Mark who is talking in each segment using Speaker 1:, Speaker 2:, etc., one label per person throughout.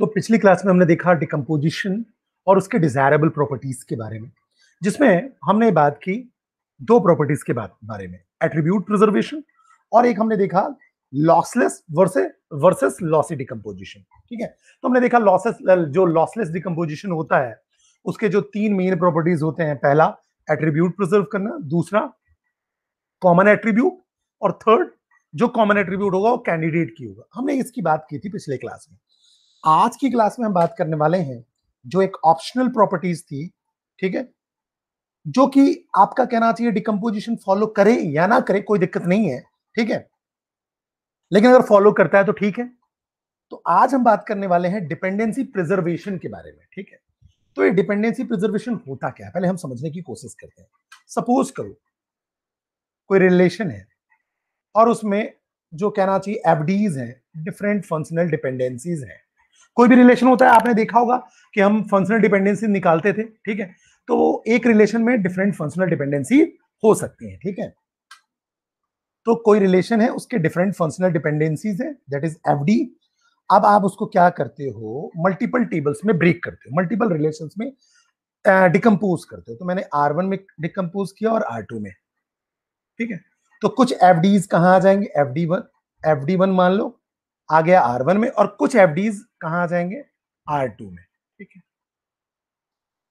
Speaker 1: तो पिछली क्लास में हमने देखा डिकम्पोजिशन और उसके डिजायरेबल प्रॉपर्टीज़ के बारे में, जिसमें हमने बात की दो प्रॉपर्टीज़ के बारे में एट्रीब्यूट प्रिजर्वेशन और एक हमने देखा lossless versus versus lossy decomposition ठीक है? तो हमने देखा लॉसेस जो लॉसलेस डिकम्पोजिशन होता है, उसके जो तीन मेन प्रॉपर्टीज़ होते हैं, पहला एट्रीब्यूट प्रिजर्व करना, दूसरा कॉमन एट्रीब्यूट और थर्ड जो कॉमन एट्रीब्यूट होगा वो कैंडिडेट की होगा। हमने इसकी बात की थी पिछले क्लास में। आज की क्लास में हम बात करने वाले हैं जो एक ऑप्शनल प्रॉपर्टीज़ थी, ठीक है? जो कि आपका कहना चाहिए डिकम्पोजिशन फॉलो करे या ना करे, कोई दिक्कत नहीं है, ठीक है? लेकिन अगर फॉलो करता है तो ठीक है। तो आज हम बात करने वाले हैं डिपेंडेंसी प्रिजर्वेशन के बारे में, ठीक है? तो ये डिपेंडेंसी प्रिजर्वेशन होता क्या है? पहले हम समझने की कोशिश करते हैं। सपोज़ करो, कोई रिलेशन है और उसमें जो कहना चाहिए एफडीज हैं डिफरेंट फंक्शनल डिपेंडेंसीज हैं। कोई भी रिलेशन होता है आपने देखा होगा कि हम फंक्शनल डिपेंडेंसी निकालते थे ठीक है? तो एक रिलेशन में डिफरेंट फंक्शनल डिपेंडेंसी हो सकती है ठीक है? तो कोई रिलेशन है उसके डिफरेंट फंक्शनल डिपेंडेंसीज है दैट इज़ एफडी अब आप उसको क्या करते हो? मल्टीपल टेबल्स में ब्रेक करते हो मल्टीपल रिलेशन में डिकम्पोज uh, करते हो। तो मैंने आर वन में डिकम्पोज किया और आर टू में ठीक है? तो कुछ एफ़ डीज कहाँ आ जाएँगे? F D one F D one मान लो आ गया आर वन में और कुछ एफ़ डीज कहाँ आ जाएँगे? आर टू में, ठीक है?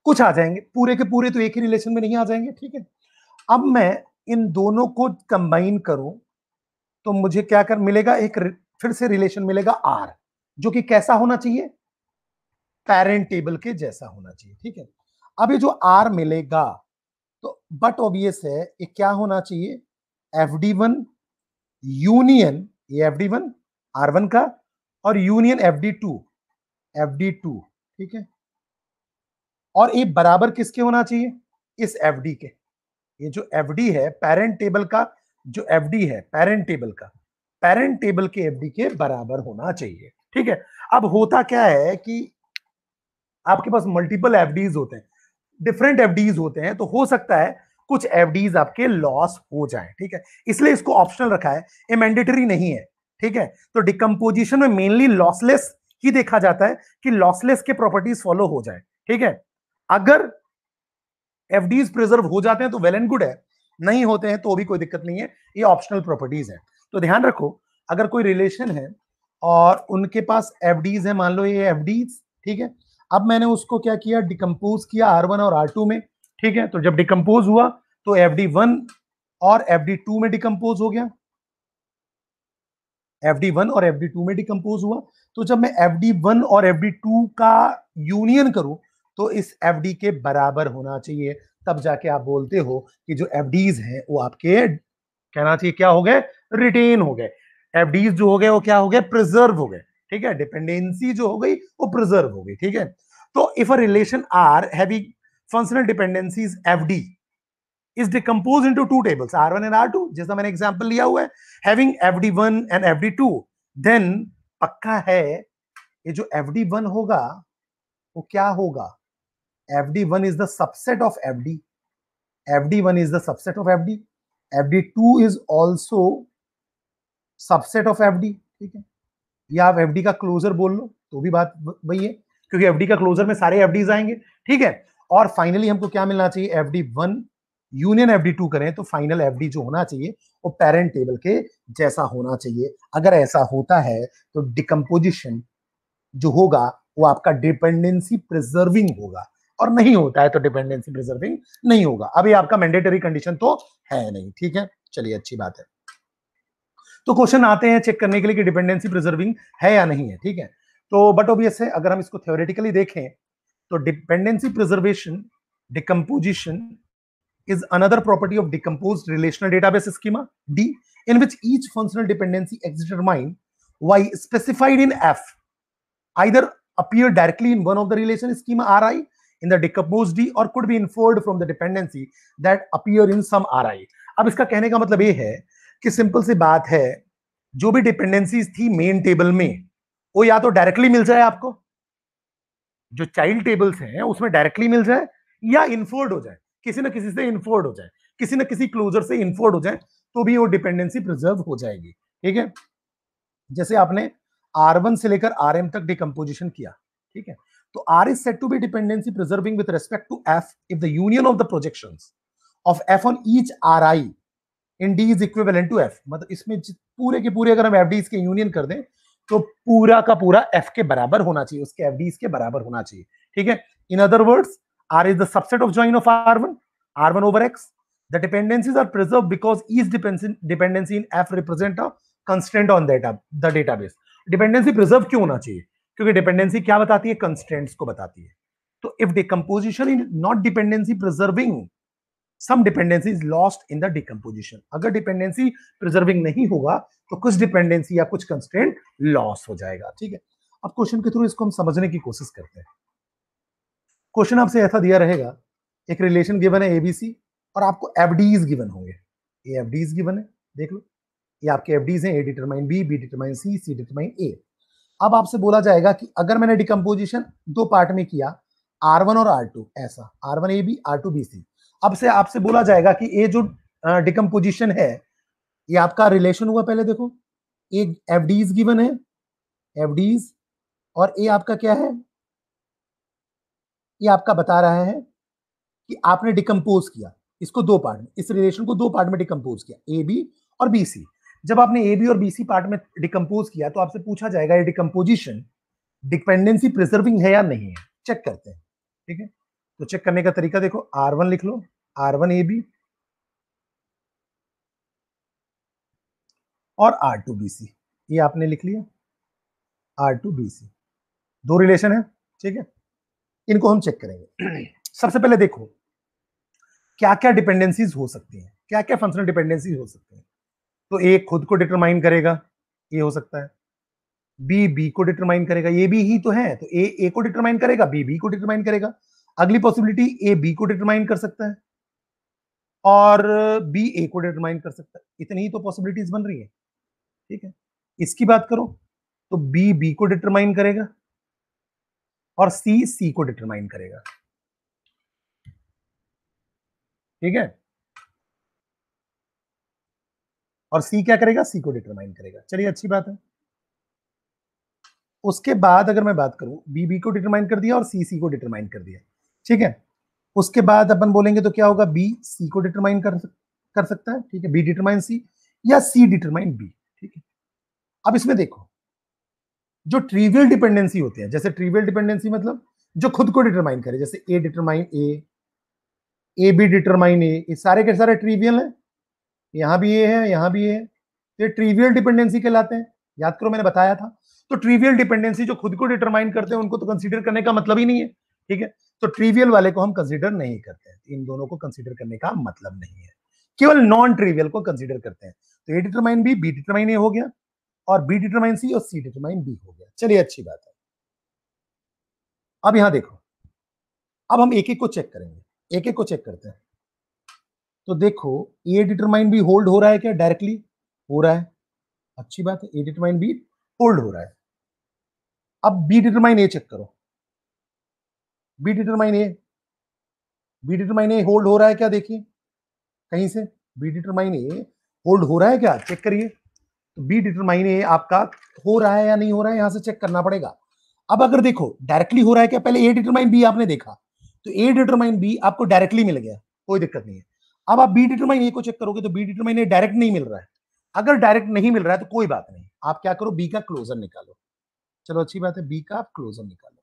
Speaker 1: कुछ आ जाएँगे, पूरे के पूरे तो एक ही रिलेशन में नहीं आ जाएँगे, ठीक है? अब मैं इन दोनों को कंबाइन करूँ तो मुझे क्या कर, मिलेगा एक फिर से रिलेशन मिलेगा आर जो कि कैसा होना चाहिए? पेरेंट टेबल के जैसा होना चाहिए, ठीक है? अब ये जो आर मिलेगा तो बट ऑब्वियस है, ये क्या होना चाहिए? एफ़ डी वन यूनियन ये F D one R one का और union F D two F D two, ठीक है? और ये बराबर किसके होना चाहिए? इस एफ़ डी के। ये जो एफ़ डी है पेरेंट टेबल का, जो एफ़ डी है पेरेंट टेबल का पेरेंट टेबल के एफ़ डी के बराबर होना चाहिए, ठीक है? अब होता क्या है कि आपके पास मल्टीपल एफ़ डीज होते हैं डिफरेंट एफ़ होते हैं तो हो सकता है कुछ एफ़ आपके लॉस हो जाए, ठीक है? इसलिए इसको ऑप्शनल रखा है, ये मैंडेटरी नहीं है। ठीक है? तो डिकम्पोजिशन में मेनली लॉसलेस ही देखा जाता है कि लॉसलेस के प्रॉपर्टीज़ फॉलो हो जाए, ठीक है? अगर एफ़ प्रिजर्व हो जाते हैं तो वेल एंड गुड है, नहीं होते हैं तो भी कोई दिक्कत नहीं है, ये ऑप्शनल प्रॉपर्टीज़ है। तो ध्यान रखो, अगर कोई रिलेशन है और उनके पास एफ़ है, मान लो ये एफ़ ठीक है? अब मैंने उसको क्या किया? डिकम्पोज किया आर वन और आर टू में, ठीक है? तो जब डिकम्पोज हुआ तो एफ़ डी वन और एफ़ डी टू में डिकम्पोज हो गया। एफ़ डी वन और एफ़ डी टू में डिकम्पोज हुआ। तो जब मैं एफ़ डी वन और एफ़ डी टू का यूनियन करूँ तो इस एफ़ डी के बराबर होना चाहिए। तब जाके आप बोलते हो कि जो एफ़ डीज हैं, वो आपके कहना चाहिए क्या हो गए? रिटेन हो गए। एफ़ डीज जो हो गए, वो क्या हो गए? प्रिजर्व हो गए। ठीक है? डिपेंडेंसी जो हो गई, वो प्रिजर्व हो गई। ठीक है? तो if a relation R having functional dependencies F D is decomposed into two tables r1 and r2 जैसा मैंने एग्जांपल लिया हुआ है, having fd1 and fd2 then पक्का है ये जो fd1 होगा, वो क्या होगा? Fd1 is the subset of fd fd1 is the subset of fd fd2 is also subset of FD ठीक है? या आप एफडी का क्लोजर बोल लो तो भी बात वही है, क्योंकि एफडी का क्लोजर में सारे एफडीज आएँगे, ठीक है? और फाइनली हमको क्या मिलना चाहिए? FD one union F two करें तो फाइनल एफडी जो होना चाहिए वो पेरेंट टेबल के जैसा होना चाहिए। अगर ऐसा होता है तो डिकम्पोजिशन जो होगा वो आपका डिपेंडेंसी प्रिजर्विंग होगा। और नहीं होता है तो डिपेंडेंसी प्रिजर्विंग नहीं होगा। अभी आपका मैंडेटरी कंडीशन तो है नहीं, ठीक है? चलिए, अच्छी बात है। तो क्वेश्चन आते हैं चेक करने के लिए कि डिपेंडेंसी प्रिजर्विंग है या नहीं है, ठीक है? तो बट ऑब्वियस है, अगर हम इसको थ्योरेटिकली देखें तो dependency preservation decomposition is another property of decomposed relational database schema. D, in which each functional dependency is determined y specified in F either appear directly in one of the relation schema Ri in the decomposed D or could be inferred from the dependency that appear in some Ri. अब इसका कहने का मतलब ये है कि simple सी बात है जो भी डिपेंडेंसीज थी मेन टेबल में वो या तो डायरेक्टली मिल जाए आपको जो चाइल्ड टेबल्स हैं उसमें डायरेक्टली मिल जाए या इन्फोर्ड हो जाए किसी ना किसी से इन्फोर्ड हो जाए, किसी ना किसी क्लोजर से इन्फोर्ड हो जाए तो भी वो डिपेंडेंसी प्रिजर्व हो जाएगी, ठीक है? जैसे आपने आर वन से लेकर आर एम तक डिकम्पोजिशन किया, ठीक है? तो R is set to be dependency preserving with respect to F if the union of the projection of F on each R I in D is equivalent to F मतलब इसमें पूरे के पूरे अगर हम एफ़ डी के union कर दें तो पूरा का पूरा एफ़ के बराबर होना चाहिए, उसके एफ़ डी के बराबर होना चाहिए, ठीक है? In other words the subset of join of R one R one over X The dependencies are preserved because each dependency in F represent a constraint on data, the database. Dependency preserve क्यों होना चाहिए? क्योंकि dependency क्या बताती है? Constants को बताती है। तो if decomposition in not dependency preserving some dependency is lost in the decomposition अगर डिपेंडेंसी प्रिजर्विंग नहीं होगा तो कुछ डिपेंडेंसी या कुछ कंस्टेंट लॉस हो जाएगा ठीक है? अब क्वेश्चन के थ्रू इसको हम समझने की कोशिश करते हैं। क्वेश्चन आपसे ऐसा दिया रहेगा, एक रिलेशन गिवन है एबीसी और आपको एफ़ गिवन होंगे। ये एफ़ गिवन है, देख लो। ये आपके एफ़ हैं A determine B B determine C C determine A अब आपसे बोला जाएगा कि अगर मैंने डिकम्पोजिशन दो पार्ट में किया आर वन और आर टू ऐसा R one A B R two B C अब से आपसे बोला जाएगा कि ये जो डिकम्पोजिशन है, ये आपका रिलेशन हुआ पहले देखो। एक एफ़ गिवन है एफ़ और ए आपका क्या है? ये आपका बता रहा है कि आपने डिकम्पोज किया। इसको दो पार्ट में, इस रिलेशन को दो पार्ट में डिकम्पोज किया ए बी और बी सी जब आपने ए बी और बी सी पार्ट में डिकम्पोज किया तो आपसे पूछा जाएगा ये डिकम्पोजिशन डिपेंडेंसी प्रिजर्विंग है या नहीं है। चेक करते हैं, ठीक है? तो चेक करने का तरीका देखो आर वन लिख लो आर वन ए बी और आर टू बी सी ये आपने लिख लिया आर टू बी सी दो रिलेशन है, ठीक है? इनको हम चेक करेंगे। सबसे पहले देखो क्या क्या डिपेंडेंसीज हो सकती हैं क्या क्या फंक्शनल डिपेंडेंसीज हो सकती हैं। तो ए खुद को डिटरमाइन करेगा, ये हो सकता है। बी बी को डिटरमाइन करेगा, ये भी ही तो है तो ए ए को डिटरमाइन करेगा बी बी को डिटरमाइन करेगा। अगली पॉसिबिलिटी ए बी को डिटरमाइन कर सकता है, और बी ए को डिटरमाइन कर सकता है। इतनी ही तो पॉसिबिलिटीज बन रही है, ठीक है। इसकी बात करो तो बी बी को डिटरमाइन करेगा और सी सी को डिटरमाइन करेगा। ठीक है? और सी क्या करेगा? सी को डिटरमाइन करेगा। चलिए, अच्छी बात है। उसके बाद अगर मैं बात करूँ बी बी को डिटरमाइन कर दिया और सी सी को डिटरमाइन कर दिया। ठीक है? उसके बाद अपन बोलेंगे तो क्या होगा? बी सी को डिटरमाइन कर कर सकता है। ठीक है? बी डिटरमाइन सी या सी डिटरमाइन बी ठीक है? अब इसमें देखो। जो ट्रीवियल डिपेंडेंसी होते हैं, जैसे ट्रीवियल डिपेंडेंसी मतलब जो खुद को डिटरमाइन करे, जैसे A determine A A B determine A ये सारे के सारे ट्रीवियल हैं। यहाँ भी ए है, यहाँ भी ए है। ये ट्रीवियल डिपेंडेंसी कहलाते हैं। याद करो, मैंने बताया था। तो ट्रीवियल डिपेंडेंसी जो खुद को डिटरमाइन करते हैं, उनको तो कंसीडर करने का मतलब ही नहीं है, ठीक है? तो ट्रीवियल वाले को हम कंसिडर नहीं करते हैं। इन दोनों को कंसिडर करने का मतलब नहीं है। केवल नॉन ट्रीवियल को कंसिडर करते हैं। तो A determine B B determine A हो गया। और बी डिटरमाइन सी और सी डिटरमाइन बी हो गया। चलिए अच्छी बात है। अब यहाँ देखो। अब हम एक एक को चेक करेंगे। एक एक को चेक करते हैं। तो देखो ए डिटरमाइन बी होल्ड हो रहा है क्या डायरेक्टली हो रहा है। अच्छी बात है। ए डिटरमाइन बी होल्ड हो रहा है। अब बी डिटरमाइन ए चेक करो। B determine A B determine A hold हो रहा है क्या? देखिए। कहीं से? बी डिटरमाइन ए होल्ड हो रहा है क्या? चेक करिए। बी डिटरमाइन ए आपका हो रहा है या नहीं हो रहा है, यहाँ से चेक करना पड़ेगा। अब अगर देखो डायरेक्टली हो रहा है क्या? पहले ए डिटरमाइन बी आपने देखा। तो ए डिटरमाइन बी आपको डायरेक्टली मिल गया, कोई दिक्कत नहीं है। अब आप बी डिटरमाइन ए को चेक करोगे तो बी डिटरमाइन ए डायरेक्ट नहीं मिल रहा है। अगर डायरेक्ट नहीं मिल रहा है तो कोई बात नहीं। आप क्या करो बी का क्लोजर निकालो। चलो, अच्छी बात है बी का आप क्लोजर निकालो।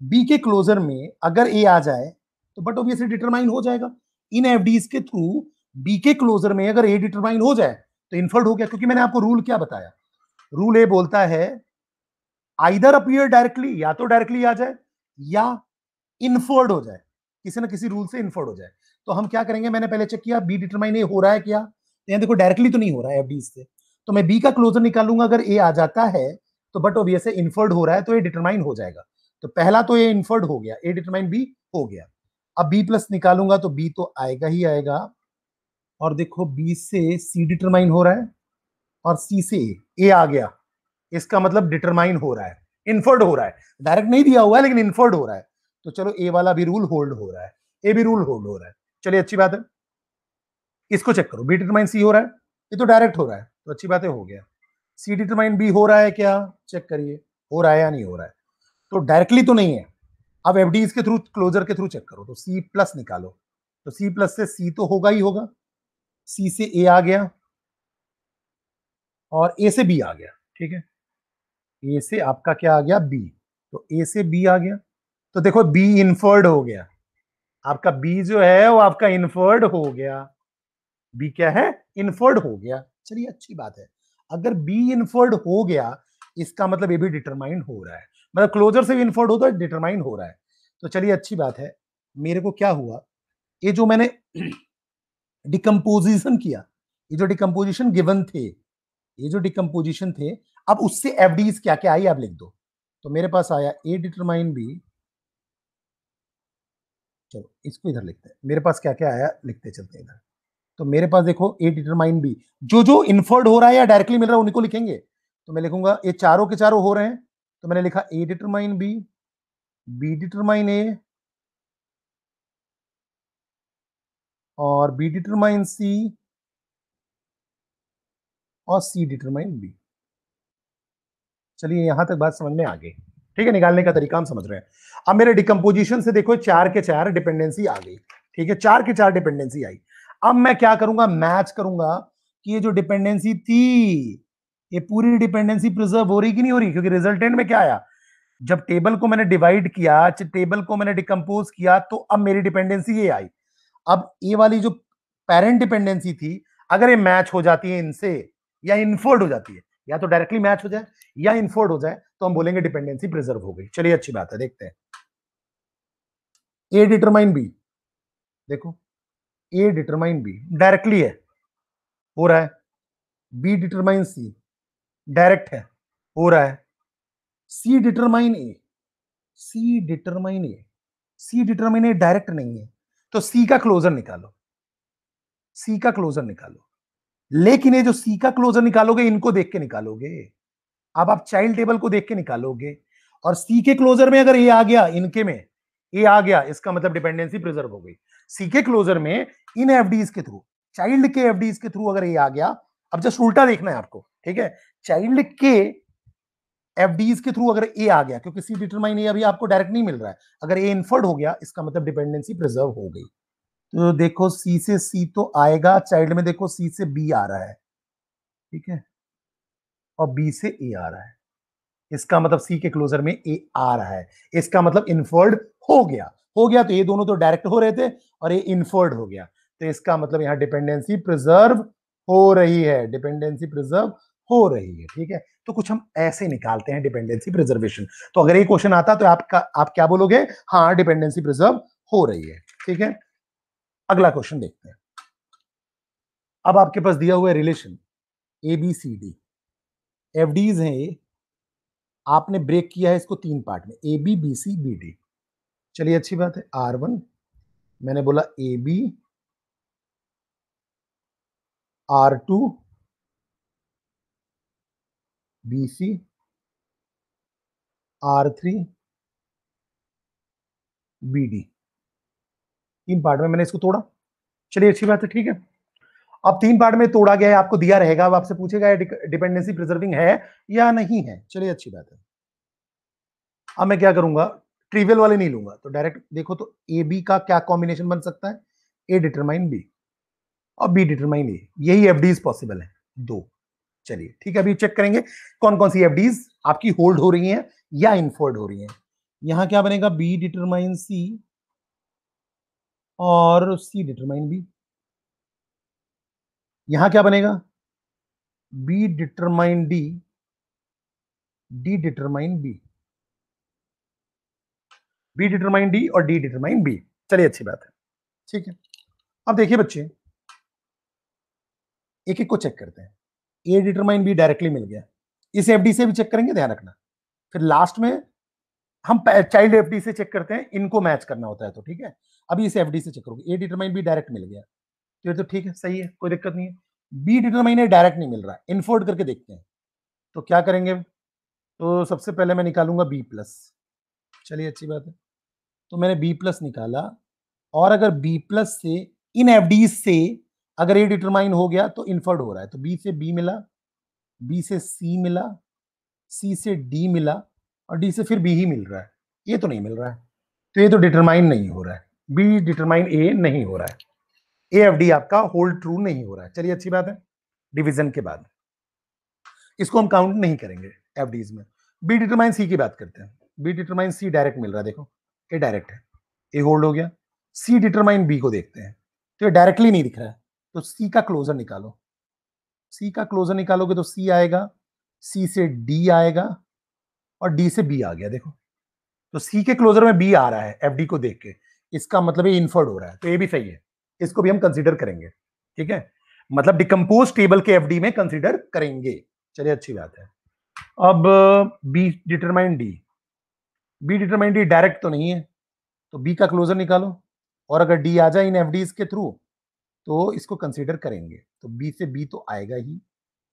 Speaker 1: बी के क्लोजर में अगर ए आ जाए तो बट ऑब्वियसली डिटरमाइन हो जाएगा। इन एफ़ के थ्रू बी के क्लोजर में अगर ए डिटरमाइन हो जाए तो इन्फर्ड हो गया, क्योंकि मैंने आपको रूल क्या बताया? रूल ए बोलता है आइदर अपियर डायरेक्टली या तो डायरेक्टली आ जाए, या इन्फर्ड हो जाए। किसी ना किसी रूल से इन्फर्ड हो जाए। तो हम क्या करेंगे? मैंने पहले चेक किया बी डिटरमाइन ए हो रहा है क्या? तो यहाँ देखो डायरेक्टली तो नहीं हो रहा है एफ़ से तो मैं बी का क्लोजर निकालूँगा, अगर ए आ जाता है तो बट ऑब्वियस इन्फर्ड हो रहा है तो ये डिटरमाइन हो जाएगा। तो पहला तो ये इन्फर्ड हो गया ए डिटरमाइन बी हो गया। अब बी प्लस निकालूँगा तो बी तो आएगा ही आएगा। और देखो बी से सी डिटरमाइन हो रहा है और सी से ए आ गया इसका मतलब डिटरमाइन हो रहा है इन्फर्ड हो रहा है डायरेक्ट नहीं दिया हुआ है लेकिन इन्फर्ड हो रहा है तो चलो ए वाला भी रूल होल्ड हो रहा है ए भी रूल होल्ड हो रहा है चलिए अच्छी बात है इसको चेक करो बी डिटरमाइन सी हो रहा है ये तो डायरेक्ट हो रहा है तो अच्छी बात है हो गया सी डिटरमाइन बी हो रहा है क्या चेक करिए हो रहा है या नहीं हो रहा है तो डायरेक्टली तो नहीं है अब एफ़ के थ्रू क्लोजर के थ्रू चेक करो तो सी प्लस निकालो तो सी प्लस से सी तो होगा ही होगा सी से ए आ गया और ए से बी आ गया, ठीक है? ए से आपका क्या आ गया? बी तो ए से बी आ गया। तो देखो बी इनफर्ड हो गया। आपका बी जो है, वो आपका इनफर्ड हो गया। बी क्या है? इनफर्ड हो गया। चलिए, अच्छी बात है। अगर बी इनफर्ड हो गया, इसका मतलब ये भी डिटरमाइन हो रहा है। मतलब क्लोजर से भी इनफर्ड होता तो डिटरमाइन हो रहा है। तो चलिए, अच्छी बात है। मेरे को क्या हुआ? ये जो मैंने डिकम्पोजिशन किया। ये जो डिकम्पोजिशन गिवन थे, ये जो डिकम्पोजिशन थे, अब उससे एफ़ क्या क्या आई, आप लिख दो। तो मेरे पास आया ए डिटरमाइन बी चलो, इसको इधर लिखते हैं। मेरे पास क्या क्या आया, लिखते चलते हैं इधर। तो मेरे पास देखो ए डिटरमाइन बी जो जो इन्फर्ड हो रहा है या डायरेक्टली मिल रहा है उनको लिखेंगे। तो मैं लिखूँगा, ये चारों के चारों हो रहे हैं। तो मैंने लिखा A determine B B determine A और बी डिटरमाइन सी और सी डिटरमाइन बी चलिए यहाँ तक बात समझ में आ गई। ठीक है, निकालने का तरीका हम समझ रहे हैं। अब मेरे डिकम्पोजिशन से देखो, चार के चार डिपेंडेंसी आ गई। ठीक है, चार के चार डिपेंडेंसी आई। अब मैं क्या करूँगा? मैच करूँगा कि ये जो डिपेंडेंसी थी, ये पूरी डिपेंडेंसी प्रिजर्व हो रही कि नहीं हो रही? क्योंकि रिजल्टेंट में क्या आया? जब टेबल को मैंने डिवाइड किया टेबल को मैंने डिकम्पोज किया तो अब मेरी डिपेंडेंसी ये आई। अब ये वाली जो पेरेंट डिपेंडेंसी थी, अगर ये मैच हो जाती है इनसे, या इन्फोर्ड हो जाती है, या तो डायरेक्टली मैच हो जाए, या इन्फोर्ड हो जाए तो हम बोलेंगे डिपेंडेंसी प्रिजर्व हो गई। चलिए अच्छी बात है, देखते हैं। ए डिटरमाइन बी देखो ए डिटरमाइन बी डायरेक्टली है, हो रहा है। बी डिटरमाइन सी डायरेक्ट है, हो रहा है। C determine A C determine A C determine A direct नहीं है। तो सी का क्लोजर निकालो। सी का क्लोजर निकालो। लेकिन ये जो सी का क्लोजर निकालोगे, इनको देख के निकालोगे। अब आप चाइल्ड टेबल को देख के निकालोगे। और सी के क्लोजर में अगर ये आ गया, इनके में ये आ गया, इसका मतलब डिपेंडेंसी प्रिजर्व हो गई। सी के क्लोजर में, इन एफ़ के थ्रू चाइल्ड के एफ़ के थ्रू अगर ये आ गया, अब जस्ट उल्टा देखना है आपको, ठीक है? चाइल्ड के एफ़ के थ्रू अगर ए आ गया, क्योंकि सी डिटरमाइन ए अभी आपको डायरेक्ट नहीं मिल रहा है। अगर ए इनफर्ड हो गया, इसका मतलब डिपेंडेंसी प्रिजर्व हो गई। तो देखो सी से सी तो आएगा चाइल्ड में देखो सी से बी आ रहा है। ठीक है? और बी से ए आ रहा है। इसका मतलब सी के क्लोजर में ए आ रहा है। इसका मतलब इनफर्ड हो गया। हो गया तो ये दोनों तो डायरेक्ट हो रहे थे और ये इनफर्ड हो गया। तो इसका मतलब यहाँ डिपेंडेंसी प्रिजर्व हो रही है। डिपेंडेंसी प्रिजर्व हो रही है, ठीक है? तो कुछ हम ऐसे निकालते हैं डिपेंडेंसी प्रिजर्वेशन तो अगर ये क्वेश्चन आता तो आपका आप क्या बोलोगे? हाँ डिपेंडेंसी प्रिजर्व हो रही है, ठीक है? अगला क्वेश्चन देखते हैं. अब आपके पास दिया हुआ है relation A B C D F Ds हैं, आपने ब्रेक किया है इसको तीन पार्ट में A B B C B D चलिए अच्छी बात है आर वन मैंने बोला A B R two B C R three B D तीन पार्ट में मैंने इसको तोड़ा। चलिए, अच्छी बात है, ठीक है। अब तीन पार्ट में तोड़ा गया है, आपको दिया रहेगा, अब आपसे पूछेगा डिपेंडेंसी प्रिजर्विंग है या नहीं है? चलिए, अच्छी बात है। अब मैं क्या करूँगा? ट्रिवियल वाले नहीं लूँगा तो डायरेक्ट देखो तो ए बी का क्या कॉम्बिनेशन बन सकता है? ए डिटरमाइन बी और बी डिटरमाइन ए यही एफ़ पॉसिबल है, दो। चलिए, ठीक है, अभी चेक करेंगे कौन कौन सी एफ़ आपकी होल्ड हो रही हैं या इनफोल्ड हो रही हैं। यहाँ क्या बनेगा? बी डिटरमाइन सी और सी डिटरमाइन बी यहाँ क्या बनेगा? B determine D D determine B B determine D और डी डिटरमाइन बी चलिए, अच्छी बात है। ठीक है। अब देखिए बच्चे एक एक को चेक करते हैं। ए डिटरमाइन बी डायरेक्टली मिल गया। इस एफडी से भी चेक करेंगे, ध्यान रखना। फिर लास्ट में हम चाइल्ड एफडी से चेक करते हैं, इनको मैच करना होता है तो ठीक है? अभी इसे एफडी से चेक करोगे। ए डिटरमाइन बी डायरेक्ट मिल गया। तो ये तो ठीक है, सही है, कोई दिक्कत नहीं है। बी डिटरमाइन ए डायरेक्ट नहीं मिल रहा है इनफोर्ड करके देखते हैं। तो क्या करेंगे? तो सबसे पहले मैं निकालूँगा बी प्लस चलिए, अच्छी बात है। तो मैंने बी प्लस निकाला, और अगर बी प्लस से, इन एफ़ से अगर ए डिटरमाइन हो गया तो इनफर्ड हो रहा है। तो बी से बी मिला बी से सी मिला सी से डी मिला और डी से फिर बी ही मिल रहा है। ये तो नहीं मिल रहा है। तो ये तो डिटरमाइन नहीं हो रहा है। बी डिटरमाइन ए नहीं हो रहा है। ए एफ़ डी आपका होल्ड ट्रू नहीं हो रहा है। चलिए अच्छी बात है। डिवीज़न के बाद। इसको हम काउंट नहीं करेंगे एफ़ डीज में। बी डिटरमाइन सी की बात करते हैं। बी डिटरमाइन सी डायरेक्ट मिल रहा है। देखो ए डायरेक्ट है। ए होल्ड हो गया। सी डिटरमाइन बी को देखते हैं। तो ये डायरेक्टली नहीं दिख रहा है। तो सी का क्लोजर निकालो। सी का क्लोजर निकालोगे तो सी आएगा सी से डी आएगा और डी से बी आ गया, देखो। तो सी के क्लोजर में बी आ रहा है एफ़ डी को देख के। इसका मतलब ये इन्फर्ड हो रहा है तो ये भी सही है। इसको भी हम कंसिडर करेंगे, ठीक है? मतलब डिकम्पोज टेबल के एफडी में कंसिडर करेंगे। चलिए, अच्छी बात है। अब B determine D B determine D direct तो नहीं है तो बी का क्लोजर निकालो और अगर डी आ जाए इन एफ़ के थ्रू तो इसको कंसिडर करेंगे। तो बी से बी तो आएगा ही।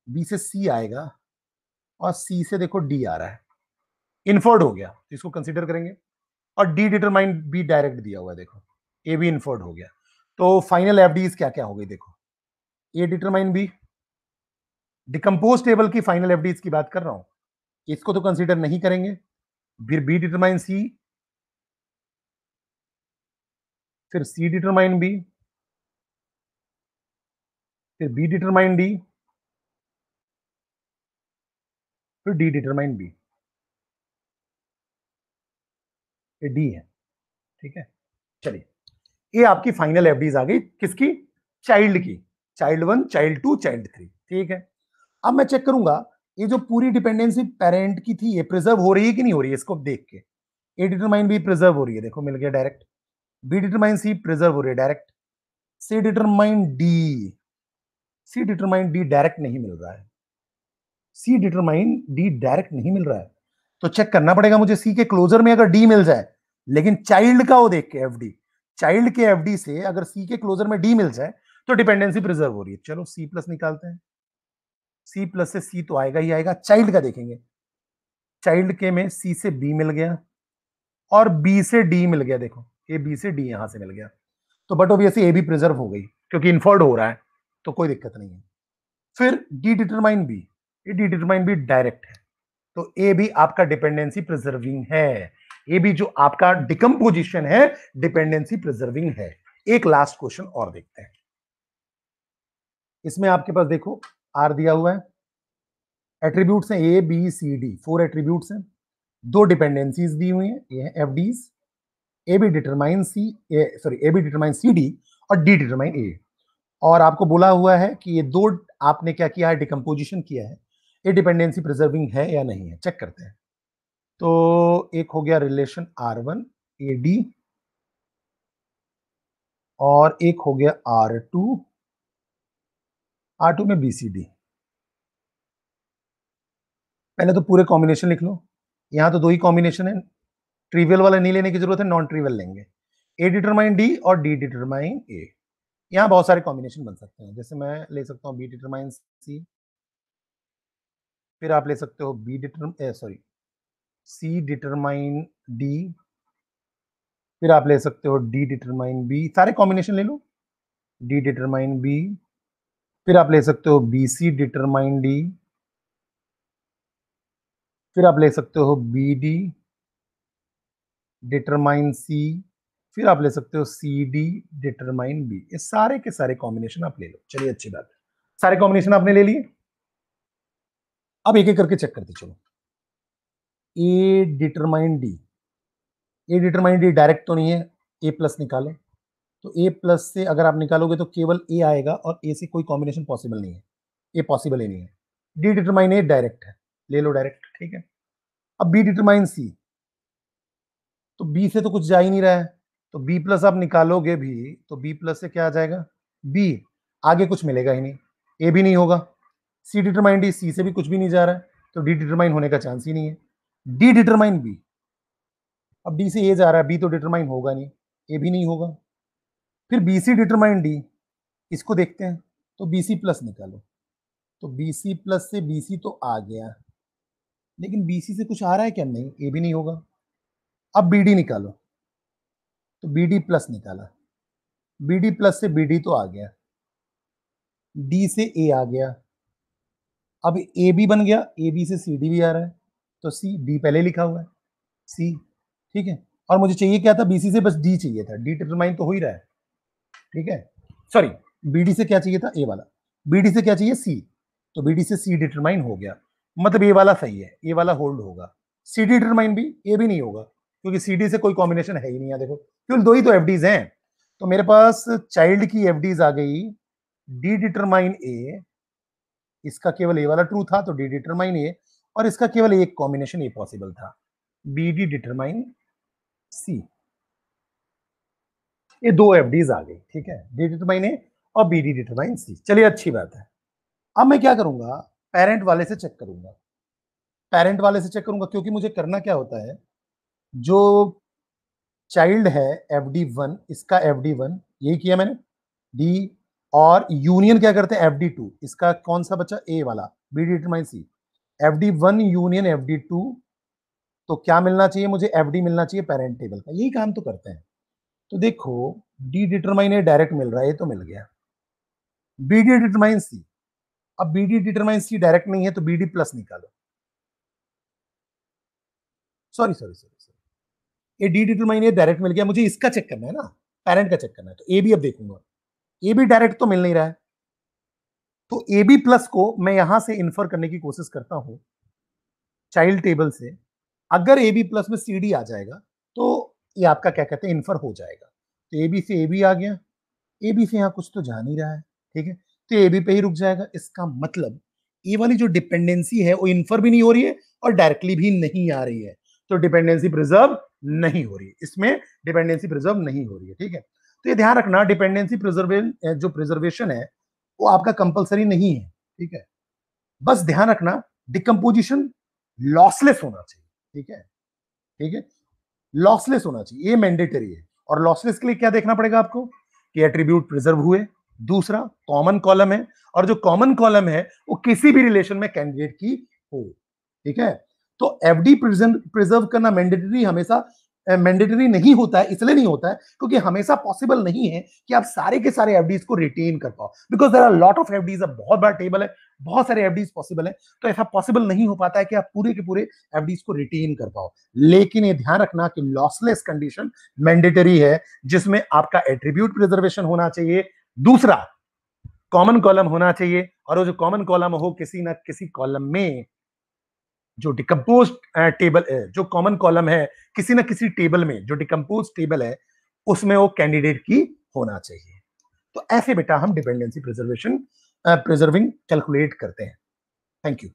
Speaker 1: बी से सी आएगा और सी से देखो डी आ रहा है। इन्फर्ड हो गया तो इसको कंसिडर करेंगे। और डी डिटरमाइन बी डायरेक्ट दिया हुआ है, देखो। ए भी इन्फर्ड हो गया। तो फाइनल एफ़ क्या क्या हो गई, देखो। A determine B decompose table की फाइनल एफ़ की बात कर रहा हूँ। इसको तो कंसिडर नहीं करेंगे। फिर बी डिटरमाइन सी फिर सी डिटरमाइन बी फिर बी डिटरमाइन डी फिर डी डिटरमाइन बी ये डी है, ठीक है? चलिए, ये आपकी फाइनल एफडीज आ गई। किसकी? चाइल्ड की। Child one child two child three ठीक है? अब मैं चेक करूँगा, ये जो पूरी डिपेंडेंसी पेरेंट की थी, ये प्रिजर्व हो रही है कि नहीं हो रही है? इसको देख के। ए डिटरमाइन बी प्रिजर्व हो रही है। देखो, मिल गया direct B determine C preserve हो रही है direct C determine D C determine D direct नहीं मिल रहा है। सी डिटरमाइन डी डायरेक्ट नहीं मिल रहा है। तो चेक करना पड़ेगा मुझे सी के क्लोजर में अगर डी मिल जाए, लेकिन चाइल्ड का वो देख के एफ़ चाइल्ड के एफ़ से अगर सी के क्लोजर में डी मिल जाए तो डिपेंडेंसी प्रिजर्व हो रही है। चलो सी प्लस निकालते हैं। सी प्लस से सी तो आएगा ही आएगा चाइल्ड का देखेंगे। चाइल्ड के में सी से बी मिल गया और बी से डी मिल गया, देखो ए बी से डी यहाँ से मिल गया। तो बट ऑब्वियसली ए भी प्रिजर्व हो गई, क्योंकि इन्फर्ड हो रहा है। तो कोई दिक्कत नहीं है। फिर D determine B A D determine B direct है। तो ए भी आपका डिपेंडेंसी प्रिजर्विंग है। ए भी जो आपका डिकम्पोजिशन है डिपेंडेंसी प्रिजर्विंग है। एक लास्ट क्वेश्चन और देखते हैं। इसमें आपके पास देखो आर दिया हुआ है। एट्रीब्यूट्स हैं A B C D four attributes हैं। दो डिपेंडेंसीज दी हुई हैं, ये है F Ds A B determine C sorry A B determine C D और डी डिटरमाइन ए और आपको बोला हुआ है कि ये दो आपने क्या किया है? डिकम्पोजिशन किया है। ये डिपेंडेंसी प्रिजर्विंग है या नहीं है? चेक करते हैं। तो एक हो गया relation R one A D और एक हो गया आर टू आर टू में बी सी डी पहले तो पूरे कॉम्बिनेशन लिख लो। यहाँ तो दो ही कॉम्बिनेशन है। ट्रिवियल वाला नहीं लेने की ज़रूरत है नॉन ट्रिवियल लेंगे। ए डिटरमाइन डी और डी डिटरमाइन ए यहाँ बहुत सारे कॉम्बिनेशन बन सकते हैं। जैसे मैं ले सकता हूँ बी डिटरमाइन सी फिर आप ले सकते हो B determine sorry C determine D फिर आप ले सकते हो डी डिटरमाइन बी सारे कॉम्बिनेशन ले लो। डी डिटरमाइन बी फिर आप ले सकते हो बी सी डिटरमाइन डी फिर आप ले सकते हो बी डी डिटरमाइन सी फिर आप ले सकते हो सी डी डिटरमाइन बी ये सारे के सारे कॉम्बिनेशन आप ले लो। चलिए, अच्छी बात है। सारे कॉम्बिनेशन आपने ले लिए। अब एक एक करके चेक करते चलो। A determine D A determine D direct तो नहीं है। ए प्लस निकालो। तो ए प्लस से अगर आप निकालोगे तो केवल ए आएगा और ए से कोई कॉम्बिनेशन पॉसिबल नहीं है। ए पॉसिबल ही नहीं है। डी डिटरमाइन ए डायरेक्ट है। ले लो डायरेक्ट ठीक है। अब बी डिटरमाइन सी तो बी से तो कुछ जा ही नहीं रहा है। तो बी प्लस आप निकालोगे भी तो बी प्लस से क्या आ जाएगा? बी आगे कुछ मिलेगा ही नहीं। ए भी नहीं होगा। सी डिटरमाइन डी सी से भी कुछ भी नहीं जा रहा है तो डी डिटरमाइन होने का चांस ही नहीं है। डी डिटरमाइन बी अब डी से ए जा रहा है बी तो डिटरमाइन होगा नहीं। ए भी नहीं होगा। फिर बी सी डिटरमाइन डी इसको देखते हैं। तो बी सी प्लस निकालो। तो बी सी प्लस से बी सी तो आ गया। लेकिन बी सी से कुछ आ रहा है क्या? नहीं ए भी नहीं होगा। अब बी डी निकालो। तो बी डी प्लस निकाला। बी डी प्लस से बी डी तो आ गया। डी से ए आ गया। अब ए बी बन गया। ए बी से सी डी भी आ रहा है। तो सी डी पहले लिखा हुआ है। सी ठीक है? और मुझे चाहिए क्या था? बीसी से बस डी चाहिए था। डी डिटरमाइन तो हो ही रहा है। ठीक है? सॉरी बीडी से क्या चाहिए था? ए वाला। बीडी से क्या चाहिए? सी तो बीडी से सी डिटरमाइन हो गया। मतलब ए वाला सही है। ए वाला होल्ड होगा। सी डी डिटरमाइन भी ए भी नहीं होगा। क्योंकि सी डी से कोई कॉम्बिनेशन है ही नहीं है देखो। केवल दो ही तो एफ़ हैं। तो मेरे पास चाइल्ड की एफ़ आ गई। डी डिटरमाइन ए इसका केवल ए वाला ट्रू था तो डी डिटरमाइन ए और इसका केवल एक कॉम्बिनेशन ए पॉसिबल था। बी डी डिटरमाइन सी ये दो एफ़ आ गई, ठीक है? डी डिटरमाइन ए और बी डी डिटरमाइन सी चलिए, अच्छी बात है। अब मैं क्या करूँगा? पेरेंट वाले से चेक करूँगा। पेरेंट वाले से चेक करूँगा, क्योंकि मुझे करना क्या होता है? जो चाइल्ड है एफ़ डी वन इसका एफ़ डी वन यही किया मैंने। डी और यूनियन क्या करते हैं? एफ़ डी टू इसका कौन सा बच्चा ए वाला B D determine C F D one union F D two तो क्या मिलना चाहिए मुझे? एफ़ डी मिलना चाहिए पेरेंट टेबल का, यही काम तो करते हैं। तो देखो डी डिटरमाइन ए डायरेक्ट मिल रहा है, ये तो मिल गया। बी डी डिटरमाइन सी अब B D determine C direct नहीं है तो बी डी प्लस निकालो। सॉरी सॉरी सॉरी ये डी डिटरमाइन ए डायरेक्ट मिल गया, मुझे इसका चेक करना है ना पेरेंट का चेक करना है तो ए भी अब देखूँगा। ए बी डायरेक्ट तो मिल नहीं रहा है। तो ए बी प्लस को मैं यहाँ से इन्फर करने की कोशिश करता हूँ चाइल्ड टेबल से। अगर ए बी प्लस में सी डी आ जाएगा तो ये आपका क्या कहते हैं इन्फर हो जाएगा। तो ए बी से ए बी आ गया। ए बी से यहाँ कुछ तो जा नहीं रहा है, ठीक है? तो ए बी पे ही रुक जाएगा। इसका मतलब ए वाली जो डिपेंडेंसी है, वो इन्फर भी नहीं हो रही है और डायरेक्टली भी नहीं आ रही है। तो डिपेंडेंसी प्रिजर्व नहीं हो रही है। इसमें डिपेंडेंसी प्रिजर्व नहीं हो रही है, ठीक है? तो ये ध्यान रखना डिपेंडेंसी प्रिजर्वे जो प्रिजर्वेशन है, वो आपका कंपलसरी नहीं है, ठीक है? बस ध्यान रखना डिकम्पोजिशन लॉसलेस होना चाहिए, ठीक है? ठीक है? लॉसलेस होना चाहिए, ये मैंडेटरी है। और लॉसलेस के लिए क्या देखना पड़ेगा आपको? कि एट्रीब्यूट प्रिजर्व हुए। दूसरा कॉमन कॉलम है। और जो कॉमन कॉलम है, वो किसी भी रिलेशन में कैंडिडेट की हो, ठीक है? तो एफडी प्रिजर्व करना मैंडेटरी हमेशा मैंडेटरी नहीं होता है, इसलिए नहीं होता है, क्योंकि हमेशा पॉसिबल नहीं है कि आप सारे के सारे एफडीज को रिटेन कर पाओ। Because there are lot of FDs बहुत बड़ा टेबल है, बहुत सारे एफडीज पॉसिबल है तो ऐसा पॉसिबल नहीं हो पाता है कि आप पूरे के पूरे एफडीज को रिटेन कर पाओ। लेकिन ये ध्यान रखना कि लॉसलेस कंडीशन मैंडेटरी है, जिसमें आपका एट्रीब्यूट प्रिजर्वेशन होना चाहिए। दूसरा कॉमन कॉलम होना चाहिए, और वो जो कॉमन कॉलम हो, किसी ना किसी कॉलम में जो डिकम्पोज टेबल है जो कॉमन कॉलम है, किसी ना किसी टेबल में जो डिकम्पोज टेबल है, उसमें वो कैंडिडेट की होना चाहिए। तो ऐसे बेटा हम डिपेंडेंसी प्रिजर्वेशन प्रिजर्विंग कैलकुलेट करते हैं। Thank you